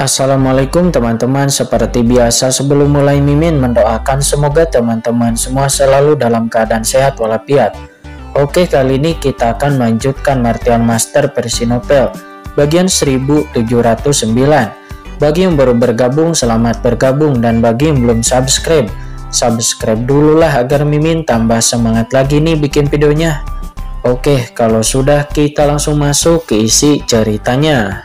Assalamualaikum teman-teman. Seperti biasa sebelum mulai Mimin mendoakan semoga teman-teman semua selalu dalam keadaan sehat walafiat. Oke kali ini kita akan melanjutkan Martian Master versi novel Bagian 1709 Bagi yang baru bergabung selamat bergabung. Dan bagi yang belum subscribe Subscribe dulu lah agar Mimin tambah semangat lagi nih bikin videonya. Oke kalau sudah kita langsung masuk ke isi ceritanya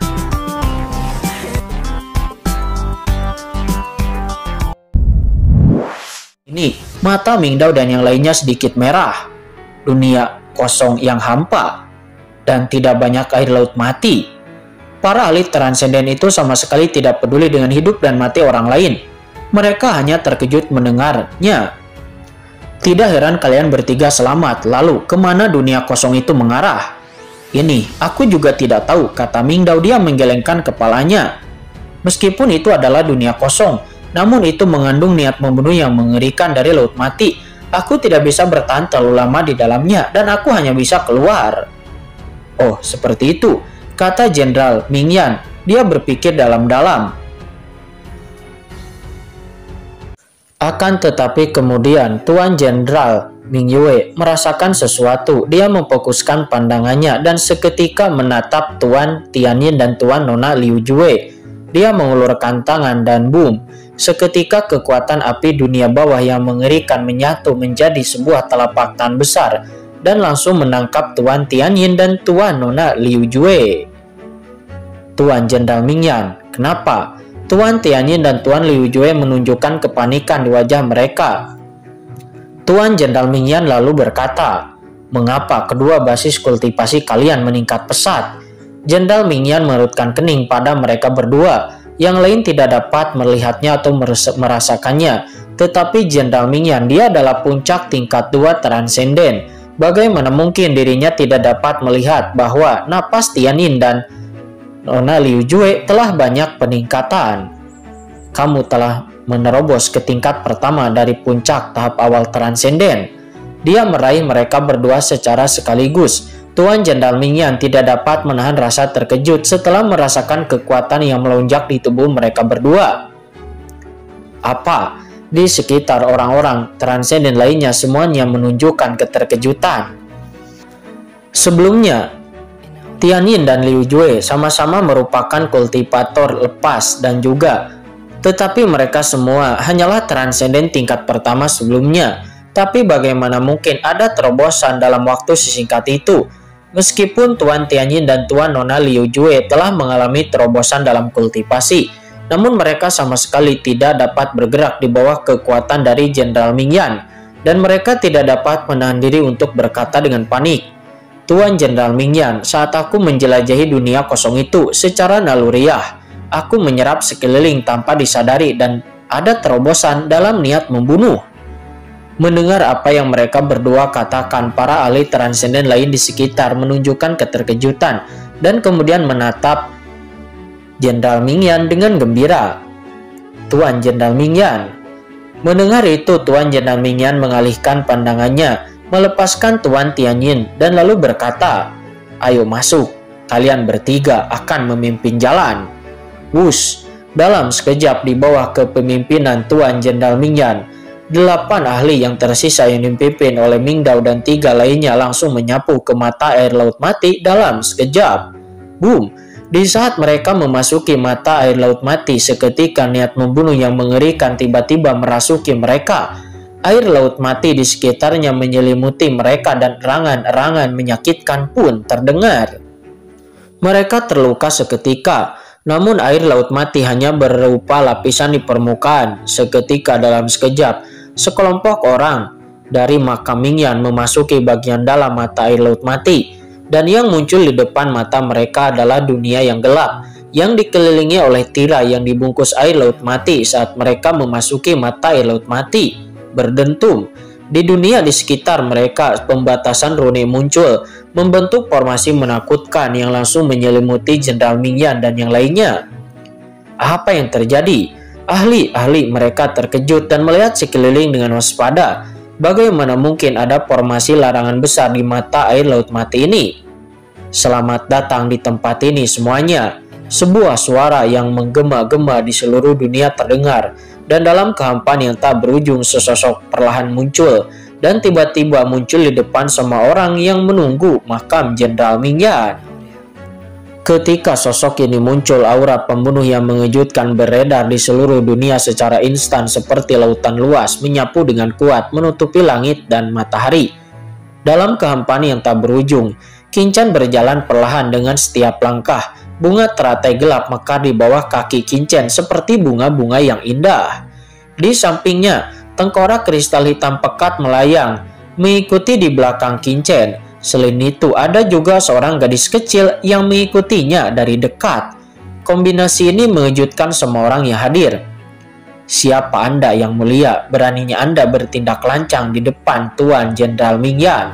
Ini, mata Mingdao dan yang lainnya sedikit merah. Dunia kosong yang hampa dan tidak banyak air laut mati. Para ahli transenden itu sama sekali tidak peduli dengan hidup dan mati orang lain. Mereka hanya terkejut mendengarnya. Tidak heran kalian bertiga selamat, lalu ke mana dunia kosong itu mengarah? Ini, aku juga tidak tahu, kata Mingdao dia menggelengkan kepalanya. Meskipun itu adalah dunia kosong, namun itu mengandung niat membunuh yang mengerikan dari laut mati. Aku tidak bisa bertahan terlalu lama di dalamnya dan aku hanya bisa keluar. Oh, seperti itu, kata Jenderal Mingyan. Dia berpikir dalam-dalam. Akan tetapi kemudian Tuan Jenderal Ming Yue merasakan sesuatu. Dia memfokuskan pandangannya dan seketika menatap Tuan Tianyin dan Tuan Nona Liu Jue. Dia mengulurkan tangan dan boom, Seketika kekuatan api dunia bawah yang mengerikan menyatu menjadi sebuah telapak tangan besar dan langsung menangkap Tuan Tianyin dan Tuan Nona Liu Jue. Tuan Jenderal Mingyan, kenapa? Tuan Tianyin dan Tuan Liu Jue menunjukkan kepanikan di wajah mereka. Tuan Jenderal Mingyan lalu berkata, Mengapa kedua basis kultivasi kalian meningkat pesat? Jenderal Mingyan merutkan kening pada mereka berdua yang lain tidak dapat melihatnya atau merasakannya. Tetapi Jenderal Mingyan dia adalah puncak tingkat dua transenden. Bagaimana mungkin dirinya tidak dapat melihat bahwa napas Tianin dan Nona Liu Jue telah banyak peningkatan. Kamu telah menerobos ke tingkat pertama dari puncak tahap awal transenden. Dia meraih mereka berdua secara sekaligus Tuan Jenderal Mingyan tidak dapat menahan rasa terkejut setelah merasakan kekuatan yang melonjak di tubuh mereka berdua. Apa? Di sekitar orang-orang transenden lainnya semuanya menunjukkan keterkejutan. Sebelumnya, Tianyin dan Liu Jue sama-sama merupakan kultivator lepas dan juga tetapi mereka semua hanyalah transenden tingkat pertama sebelumnya. Tapi bagaimana mungkin ada terobosan dalam waktu sesingkat itu? Meskipun Tuan Tianyin dan Tuan Nona Liu Jue telah mengalami terobosan dalam kultivasi, namun mereka sama sekali tidak dapat bergerak di bawah kekuatan dari Jenderal Mingyan, dan mereka tidak dapat menahan diri untuk berkata dengan panik. Tuan Jenderal Mingyan, saat aku menjelajahi dunia kosong itu secara naluriah, aku menyerap sekeliling tanpa disadari dan ada terobosan dalam niat membunuh. Mendengar apa yang mereka berdua katakan, para ahli transenden lain di sekitar menunjukkan keterkejutan dan kemudian menatap Jenderal Mingyan dengan gembira. Tuan Jenderal Mingyan. Mendengar itu, Tuan Jenderal Mingyan mengalihkan pandangannya, melepaskan Tuan Tianyin dan lalu berkata, Ayo masuk, kalian bertiga akan memimpin jalan. Wush, dalam sekejap di bawah kepemimpinan Tuan Jenderal Mingyan, Delapan ahli yang tersisa yang dipimpin oleh Mingdao dan tiga lainnya langsung menyapu ke mata air laut mati dalam sekejap. Boom! Di saat mereka memasuki mata air laut mati, seketika niat membunuh yang mengerikan tiba-tiba merasuki mereka. Air laut mati di sekitarnya menyelimuti mereka dan erangan-erangan menyakitkan pun terdengar. Mereka terluka seketika, namun air laut mati hanya berupa lapisan di permukaan. Seketika dalam sekejap, sekelompok orang dari makam Mingyan memasuki bagian dalam mata air laut mati dan yang muncul di depan mata mereka adalah dunia yang gelap yang dikelilingi oleh tirai yang dibungkus air laut mati saat mereka memasuki mata air laut mati berdentum. Di dunia di sekitar mereka pembatasan rune muncul membentuk formasi menakutkan yang langsung menyelimuti Jenderal Mingyan dan yang lainnya. Apa yang terjadi Ahli-ahli mereka terkejut dan melihat sekeliling dengan waspada. Bagaimana mungkin ada formasi larangan besar di mata air laut mati ini? Selamat datang di tempat ini semuanya. sebuah suara yang menggema-gema di seluruh dunia terdengar, dan dalam kehampaan yang tak berujung sesosok perlahan muncul, dan tiba-tiba muncul di depan semua orang yang menunggu makam Jenderal Mingyan. Ketika sosok ini muncul, aura pembunuh yang mengejutkan beredar di seluruh dunia secara instan seperti lautan luas, menyapu dengan kuat, menutupi langit dan matahari. Dalam kehampaan yang tak berujung, Kincen berjalan perlahan dengan setiap langkah. Bunga teratai gelap mekar di bawah kaki Kincen seperti bunga-bunga yang indah. Di sampingnya, tengkorak kristal hitam pekat melayang, mengikuti di belakang Kincen Selain itu, ada juga seorang gadis kecil yang mengikutinya dari dekat. Kombinasi ini mengejutkan semua orang yang hadir. Siapa Anda yang mulia? Beraninya Anda bertindak lancang di depan Tuan Jenderal Mingyan.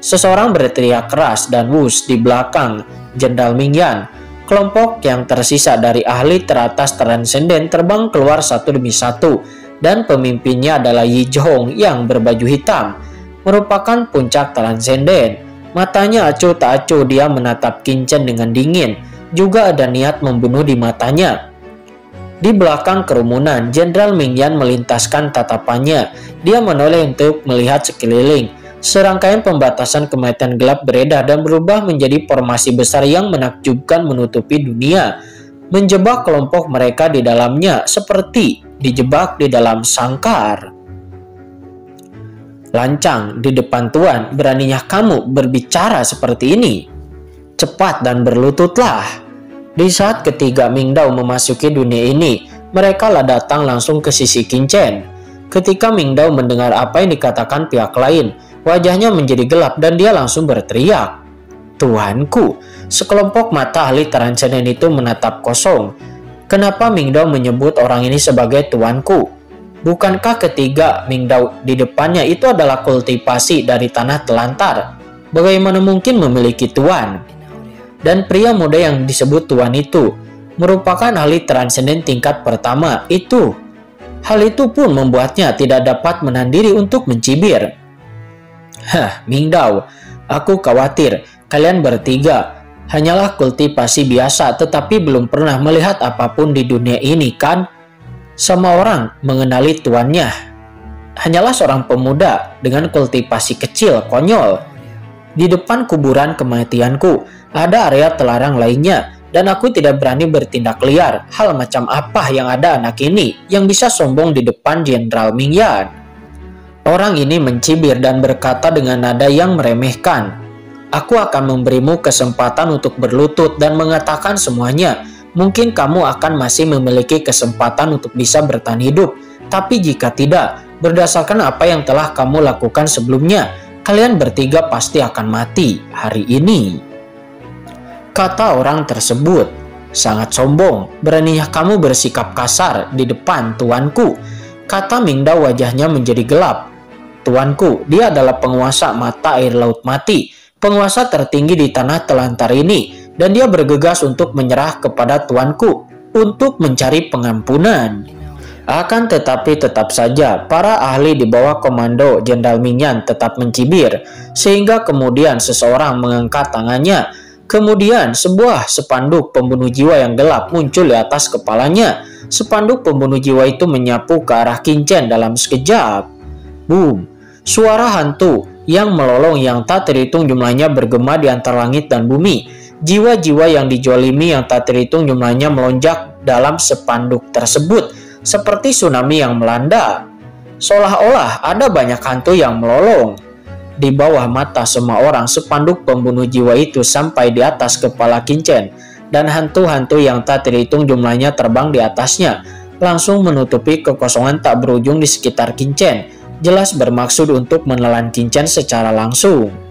Seseorang berteriak keras dan wus di belakang Jenderal Mingyan. Kelompok yang tersisa dari ahli teratas transenden terbang keluar satu demi satu dan pemimpinnya adalah Yi Jong yang berbaju hitam merupakan puncak transenden. Matanya acuh tak acuh dia menatap Kincen dengan dingin. Juga ada niat membunuh di matanya. Di belakang kerumunan, Jenderal Mingyan melintaskan tatapannya. Dia menoleh untuk melihat sekeliling. Serangkaian pembatasan kematian gelap beredar dan berubah menjadi formasi besar yang menakjubkan menutupi dunia. Menjebak kelompok mereka di dalamnya seperti dijebak di dalam sangkar. Lancang di depan Tuan, beraninya kamu berbicara seperti ini. Cepat dan berlututlah. Di saat ketiga Mingdao memasuki dunia ini, mereka lah datang langsung ke sisi Kincen. Ketika Mingdao mendengar apa yang dikatakan pihak lain, wajahnya menjadi gelap dan dia langsung berteriak. Tuanku, sekelompok mata ahli transenden itu menatap kosong. Kenapa Mingdao menyebut orang ini sebagai tuanku? Bukankah ketiga Mingdao di depannya itu adalah kultivasi dari tanah telantar? Bagaimana mungkin memiliki tuan? Dan pria muda yang disebut tuan itu merupakan ahli transenden tingkat pertama itu. Hal itu pun membuatnya tidak dapat menahan diri untuk mencibir. Hah, Mingdao, aku khawatir kalian bertiga hanyalah kultivasi biasa tetapi belum pernah melihat apa pun di dunia ini kan? Semua orang mengenali tuannya. Hanyalah seorang pemuda dengan kultivasi kecil, konyol. Di depan kuburan kematianku, ada area telarang lainnya, dan aku tidak berani bertindak liar. Hal macam apa yang ada anak ini yang bisa sombong di depan Jenderal Mingyan? Orang ini mencibir dan berkata dengan nada yang meremehkan. Aku akan memberimu kesempatan untuk berlutut dan mengatakan semuanya mungkin kamu akan masih memiliki kesempatan untuk bisa bertahan hidup. Tapi jika tidak, berdasarkan apa yang telah kamu lakukan sebelumnya, kalian bertiga pasti akan mati hari ini. Kata orang tersebut, sangat sombong, beraninya kamu bersikap kasar di depan tuanku. Kata Mingda wajahnya menjadi gelap. Tuanku, dia adalah penguasa mata air laut mati, penguasa tertinggi di tanah telantar ini dan dia bergegas untuk menyerah kepada tuanku untuk mencari pengampunan. Akan tetapi tetap saja para ahli di bawah komando Jenderal Minyan tetap mencibir sehingga kemudian seseorang mengangkat tangannya. Kemudian sebuah spanduk pembunuh jiwa yang gelap muncul di atas kepalanya. Spanduk pembunuh jiwa itu menyapu ke arah Kincen dalam sekejap. Boom! Suara hantu yang melolong yang tak terhitung jumlahnya bergema di antara langit dan bumi Jiwa-jiwa yang dijolimi yang tak terhitung jumlahnya melonjak dalam sepanduk tersebut seperti tsunami yang melanda. Seolah-olah ada banyak hantu yang melolong. Di bawah mata semua orang sepanduk pembunuh jiwa itu sampai di atas kepala Kincen dan hantu-hantu yang tak terhitung jumlahnya terbang di atasnya langsung menutupi kekosongan tak berujung di sekitar Kincen jelas bermaksud untuk menelan Kincen secara langsung.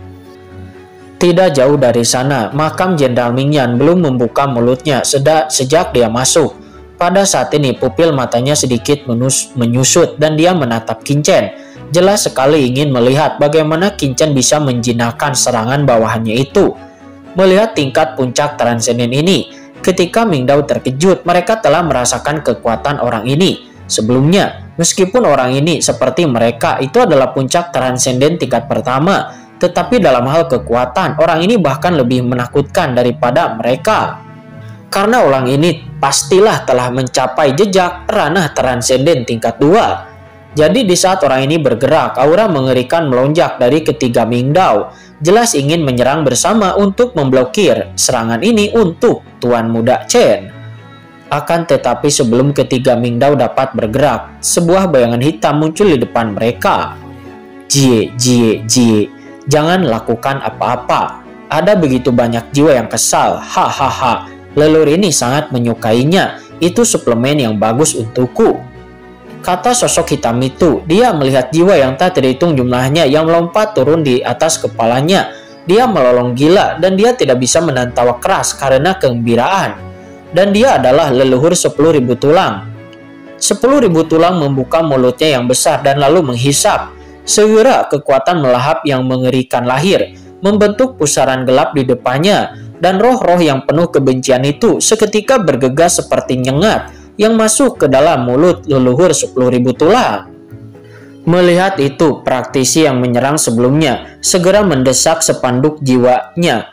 Tidak jauh dari sana, makam Jenderal Mingyan belum membuka mulutnya sejak dia masuk. Pada saat ini pupil matanya sedikit menus menyusut dan dia menatap Kincen. Jelas sekali ingin melihat bagaimana Kincen bisa menjinakkan serangan bawahannya itu. Melihat tingkat puncak transenden ini, ketika Mingdao terkejut, mereka telah merasakan kekuatan orang ini. Sebelumnya, meskipun orang ini seperti mereka itu adalah puncak transenden tingkat pertama, tetapi dalam hal kekuatan, orang ini bahkan lebih menakutkan daripada mereka. Karena orang ini pastilah telah mencapai jejak ranah transenden tingkat 2. Jadi di saat orang ini bergerak, aura mengerikan melonjak dari ketiga Mingdao. Jelas ingin menyerang bersama untuk memblokir serangan ini untuk Tuan Muda Chen. Akan tetapi sebelum ketiga Mingdao dapat bergerak, sebuah bayangan hitam muncul di depan mereka. Jie, Jie, Jie, jangan lakukan apa-apa. Ada begitu banyak jiwa yang kesal, hahaha. Lelur ini sangat menyukainya. Itu suplemen yang bagus untukku. Kata sosok hitam itu, dia melihat jiwa yang tak terhitung jumlahnya yang melompat turun di atas kepalanya. Dia melolong gila dan dia tidak bisa menahan tawa keras karena kegembiraan. Dan dia adalah leluhur 10.000 tulang. 10.000 tulang membuka mulutnya yang besar dan lalu menghisap. Segera kekuatan melahap yang mengerikan lahir, membentuk pusaran gelap di depannya dan roh-roh yang penuh kebencian itu seketika bergegas seperti nyengat yang masuk ke dalam mulut leluhur 10.000 tulang. Melihat itu, praktisi yang menyerang sebelumnya segera mendesak sepanduk jiwanya.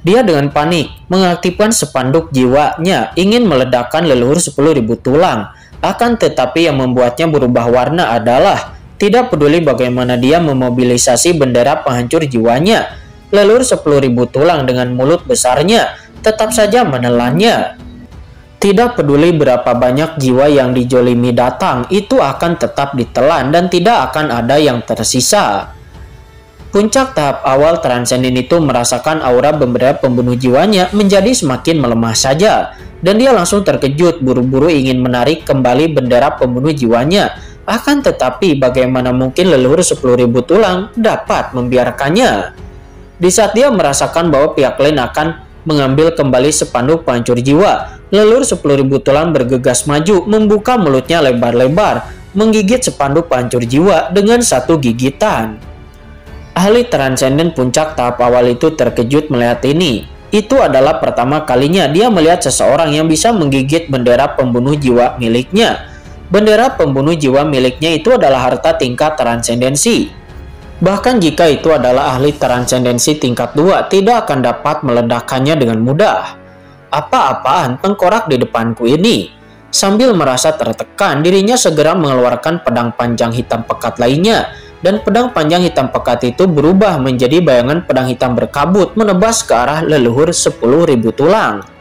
Dia dengan panik mengaktifkan sepanduk jiwanya ingin meledakkan leluhur 10.000 tulang. Akan tetapi yang membuatnya berubah warna adalah tidak peduli bagaimana dia memobilisasi bendera penghancur jiwanya Lelur 10.000 tulang dengan mulut besarnya tetap saja menelannya. Tidak peduli berapa banyak jiwa yang dijolimi datang, itu akan tetap ditelan dan tidak akan ada yang tersisa. Puncak tahap awal transenden itu merasakan aura bendera pembunuh jiwanya menjadi semakin melemah saja, dan dia langsung terkejut buru-buru ingin menarik kembali bendera pembunuh jiwanya. Akan tetapi bagaimana mungkin leluhur 10.000 tulang dapat membiarkannya? Di saat dia merasakan bahwa pihak lain akan mengambil kembali sepanduk pancur jiwa, lelur 10.000 tulang bergegas maju, membuka mulutnya lebar-lebar, menggigit sepanduk pancur jiwa dengan satu gigitan. Ahli transenden puncak tahap awal itu terkejut melihat ini. Itu adalah pertama kalinya dia melihat seseorang yang bisa menggigit bendera pembunuh jiwa miliknya. Bendera pembunuh jiwa miliknya itu adalah harta tingkat transendensi. Bahkan jika itu adalah ahli transendensi tingkat 2, tidak akan dapat meledakkannya dengan mudah. Apa-apaan tengkorak di depanku ini? Sambil merasa tertekan, dirinya segera mengeluarkan pedang panjang hitam pekat lainnya, dan pedang panjang hitam pekat itu berubah menjadi bayangan pedang hitam berkabut menebas ke arah leluhur 10.000 tulang.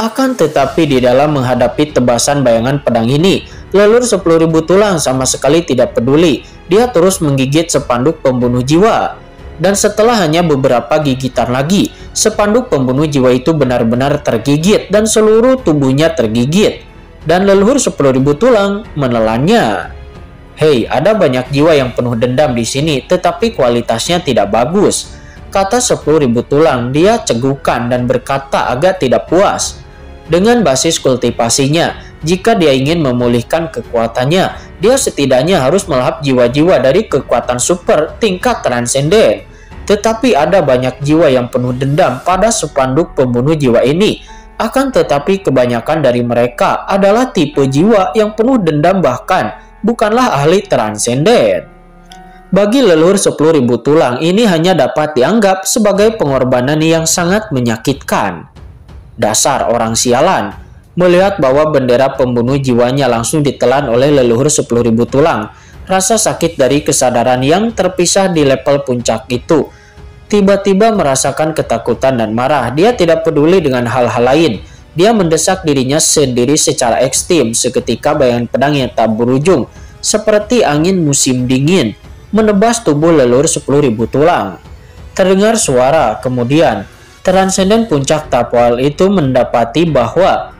Akan tetapi di dalam menghadapi tebasan bayangan pedang ini, leluhur 10.000 tulang sama sekali tidak peduli dia terus menggigit sepanduk pembunuh jiwa. Dan setelah hanya beberapa gigitan lagi, sepanduk pembunuh jiwa itu benar-benar tergigit dan seluruh tubuhnya tergigit. Dan leluhur 10.000 tulang menelannya. Hei, ada banyak jiwa yang penuh dendam di sini, tetapi kualitasnya tidak bagus. Kata 10.000 tulang, dia cegukan dan berkata agak tidak puas. Dengan basis kultivasinya, jika dia ingin memulihkan kekuatannya, dia setidaknya harus melahap jiwa-jiwa dari kekuatan super tingkat transenden. Tetapi ada banyak jiwa yang penuh dendam pada sepanduk pembunuh jiwa ini. Akan tetapi kebanyakan dari mereka adalah tipe jiwa yang penuh dendam bahkan bukanlah ahli transenden. Bagi leluhur 10.000 tulang ini hanya dapat dianggap sebagai pengorbanan yang sangat menyakitkan. Dasar orang sialan, Melihat bahwa bendera pembunuh jiwanya langsung ditelan oleh leluhur 10.000 tulang, rasa sakit dari kesadaran yang terpisah di level puncak itu. Tiba-tiba merasakan ketakutan dan marah, dia tidak peduli dengan hal-hal lain. Dia mendesak dirinya sendiri secara ekstrim seketika bayangan pedang yang tak berujung, seperti angin musim dingin, menebas tubuh leluhur 10.000 tulang. Terdengar suara, kemudian transenden puncak tapwal itu mendapati bahwa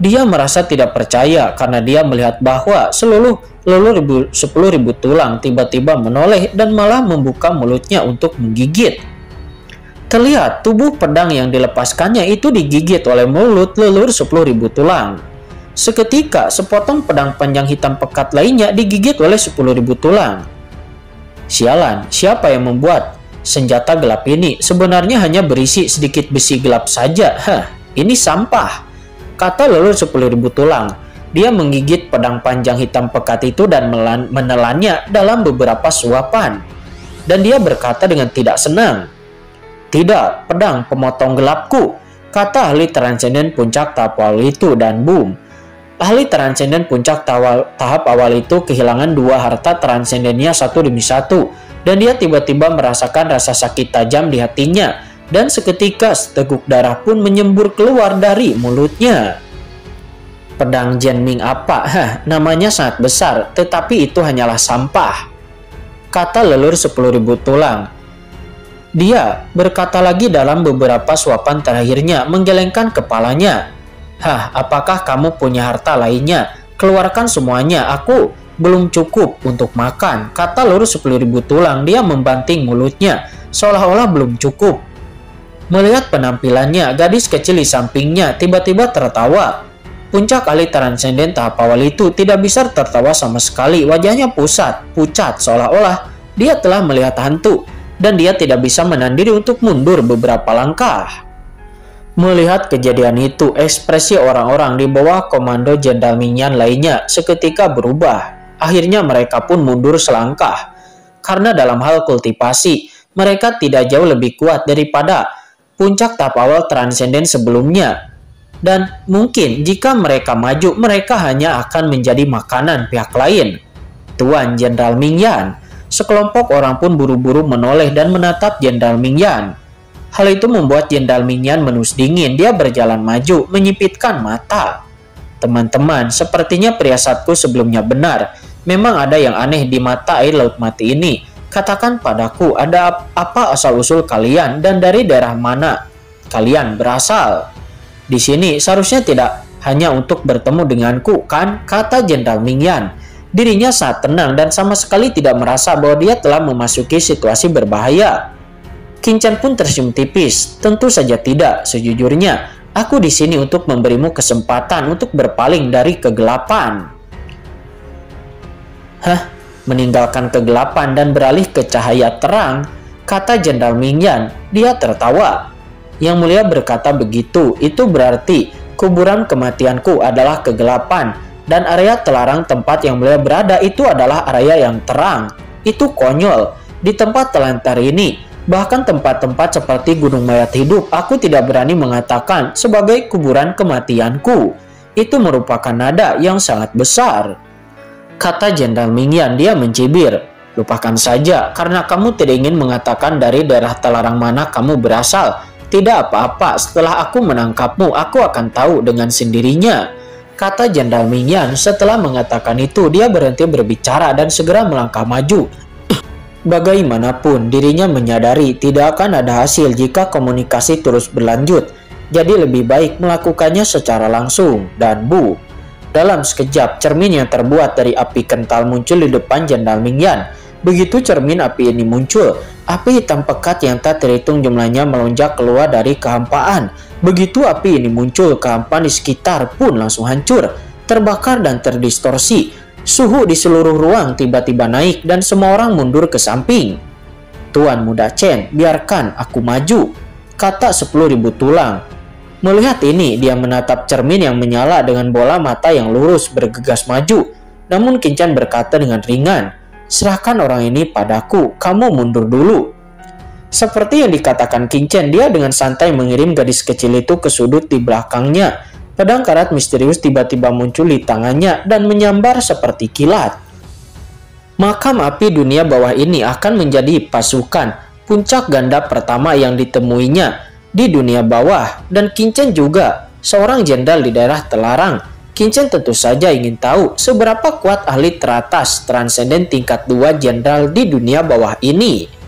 dia merasa tidak percaya karena dia melihat bahwa seluruh leluhur sepuluh ribu tulang tiba-tiba menoleh dan malah membuka mulutnya untuk menggigit. Terlihat tubuh pedang yang dilepaskannya itu digigit oleh mulut leluhur sepuluh ribu tulang. Seketika sepotong pedang panjang hitam pekat lainnya digigit oleh sepuluh ribu tulang. Sialan, siapa yang membuat senjata gelap ini? Sebenarnya hanya berisi sedikit besi gelap saja. Hah, ini sampah. Kata sepuluh ribu tulang. Dia menggigit pedang panjang hitam pekat itu dan menelannya dalam beberapa suapan. Dan dia berkata dengan tidak senang, Tidak, pedang pemotong gelapku. kata ahli transenden puncak tahap awal itu dan boom. Ahli transenden puncak tahap awal itu kehilangan dua harta transendennya satu demi satu dan dia tiba-tiba merasakan rasa sakit tajam di hatinya dan seketika seteguk darah pun menyembur keluar dari mulutnya. Pedang Jenming apa? Hah, namanya sangat besar, tetapi itu hanyalah sampah. Kata lelur 10.000 tulang. Dia berkata lagi dalam beberapa suapan terakhirnya menggelengkan kepalanya. Hah, apakah kamu punya harta lainnya? Keluarkan semuanya, aku belum cukup untuk makan. Kata lurus 10.000 tulang, dia membanting mulutnya, seolah-olah belum cukup. Melihat penampilannya, gadis kecil di sampingnya tiba-tiba tertawa. Puncak kali transenden tahap awal itu tidak bisa tertawa sama sekali. Wajahnya pusat, pucat, seolah-olah dia telah melihat hantu dan dia tidak bisa menahan diri untuk mundur beberapa langkah. Melihat kejadian itu, ekspresi orang-orang di bawah komando Jenderal Minyan lainnya seketika berubah. Akhirnya mereka pun mundur selangkah. Karena dalam hal kultivasi, mereka tidak jauh lebih kuat daripada puncak tahap awal transenden sebelumnya. Dan mungkin jika mereka maju, mereka hanya akan menjadi makanan pihak lain. Tuan Jenderal Mingyan Sekelompok orang pun buru-buru menoleh dan menatap Jenderal Mingyan. Hal itu membuat Jenderal Mingyan menus dingin. Dia berjalan maju, menyipitkan mata. Teman-teman, sepertinya periasatku sebelumnya benar. Memang ada yang aneh di mata air laut mati ini. Katakan padaku, ada apa asal-usul kalian dan dari daerah mana kalian berasal? Di sini seharusnya tidak hanya untuk bertemu denganku, kan? Kata Jenderal Mingyan. Dirinya saat tenang dan sama sekali tidak merasa bahwa dia telah memasuki situasi berbahaya. Kinchan pun tersenyum tipis. Tentu saja tidak, sejujurnya. Aku di sini untuk memberimu kesempatan untuk berpaling dari kegelapan. Hah? Meninggalkan kegelapan dan beralih ke cahaya terang, kata Jenderal Mingyan. Dia tertawa. Yang mulia berkata begitu, itu berarti kuburan kematianku adalah kegelapan dan area telarang tempat yang beliau berada itu adalah area yang terang. Itu konyol. Di tempat telantar ini, bahkan tempat-tempat seperti gunung mayat hidup, aku tidak berani mengatakan sebagai kuburan kematianku. Itu merupakan nada yang sangat besar. Kata Jenderal Mingyan, dia mencibir. Lupakan saja, karena kamu tidak ingin mengatakan dari daerah telarang mana kamu berasal. Tidak apa-apa, setelah aku menangkapmu, aku akan tahu dengan sendirinya. Kata Jenderal Mingyan setelah mengatakan itu dia berhenti berbicara dan segera melangkah maju. Bagaimanapun dirinya menyadari tidak akan ada hasil jika komunikasi terus berlanjut. Jadi lebih baik melakukannya secara langsung dan bu. Dalam sekejap cermin yang terbuat dari api kental muncul di depan Jenderal Mingyan. Begitu cermin api ini muncul, api hitam pekat yang tak terhitung jumlahnya melonjak keluar dari kehampaan Begitu api ini muncul, kehampaan di sekitar pun langsung hancur, terbakar dan terdistorsi. Suhu di seluruh ruang tiba-tiba naik dan semua orang mundur ke samping. Tuan muda Chen, biarkan aku maju, kata 10.000 tulang. Melihat ini, dia menatap cermin yang menyala dengan bola mata yang lurus bergegas maju. Namun Kincan berkata dengan ringan, serahkan orang ini padaku, kamu mundur dulu. Seperti yang dikatakan King Chen, dia dengan santai mengirim gadis kecil itu ke sudut di belakangnya. Pedang karat misterius tiba-tiba muncul di tangannya dan menyambar seperti kilat. Makam api dunia bawah ini akan menjadi pasukan puncak ganda pertama yang ditemuinya di dunia bawah dan King Chen juga seorang jenderal di daerah telarang. King Chen tentu saja ingin tahu seberapa kuat ahli teratas transenden tingkat 2 jenderal di dunia bawah ini.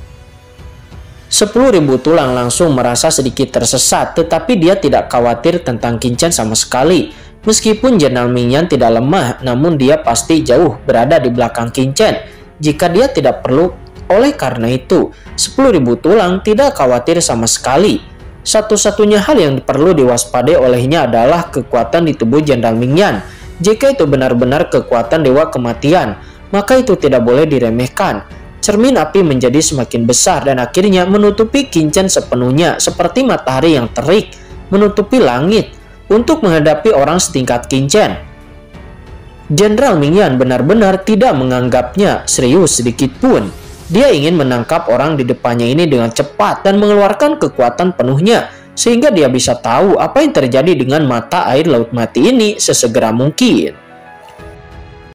10.000 tulang langsung merasa sedikit tersesat, tetapi dia tidak khawatir tentang Kincen sama sekali. Meskipun Jenderal Mingyan tidak lemah, namun dia pasti jauh berada di belakang Kincen. Jika dia tidak perlu, oleh karena itu, 10.000 tulang tidak khawatir sama sekali. Satu-satunya hal yang perlu diwaspadai olehnya adalah kekuatan di tubuh Jenderal Mingyan. Jika itu benar-benar kekuatan Dewa Kematian, maka itu tidak boleh diremehkan cermin api menjadi semakin besar dan akhirnya menutupi Kincen sepenuhnya seperti matahari yang terik menutupi langit untuk menghadapi orang setingkat Kincen. Jenderal Mingyan benar-benar tidak menganggapnya serius sedikit pun. Dia ingin menangkap orang di depannya ini dengan cepat dan mengeluarkan kekuatan penuhnya. sehingga dia bisa tahu apa yang terjadi dengan mata air laut mati ini sesegera mungkin.